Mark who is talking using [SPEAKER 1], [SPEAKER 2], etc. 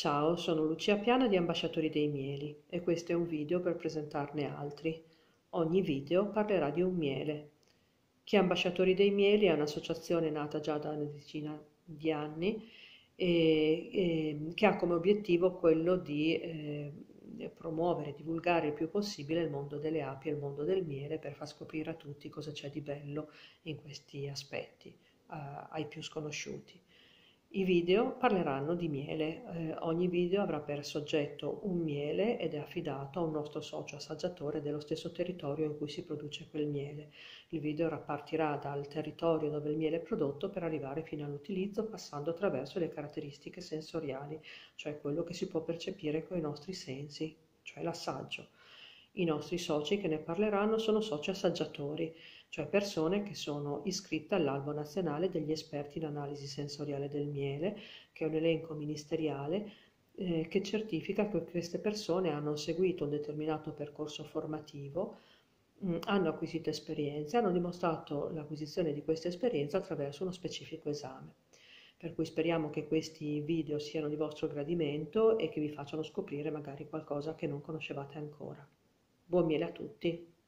[SPEAKER 1] Ciao, sono Lucia Piana di Ambasciatori dei Mieli e questo è un video per presentarne altri. Ogni video parlerà di un miele. Chi Ambasciatori dei Mieli è un'associazione nata già da una decina di anni e, e che ha come obiettivo quello di eh, promuovere, divulgare il più possibile il mondo delle api e il mondo del miele per far scoprire a tutti cosa c'è di bello in questi aspetti, eh, ai più sconosciuti. I video parleranno di miele, eh, ogni video avrà per soggetto un miele ed è affidato a un nostro socio assaggiatore dello stesso territorio in cui si produce quel miele. Il video partirà dal territorio dove il miele è prodotto per arrivare fino all'utilizzo passando attraverso le caratteristiche sensoriali, cioè quello che si può percepire con i nostri sensi, cioè l'assaggio. I nostri soci che ne parleranno sono soci assaggiatori, cioè persone che sono iscritte all'Albo Nazionale degli Esperti in Analisi Sensoriale del Miele, che è un elenco ministeriale eh, che certifica che queste persone hanno seguito un determinato percorso formativo, mh, mm, hanno acquisito esperienze, hanno dimostrato l'acquisizione di questa esperienza attraverso uno specifico esame. Per cui speriamo che questi video siano di vostro gradimento e che vi facciano scoprire magari qualcosa che non conoscevate ancora. Buon miele a tutti!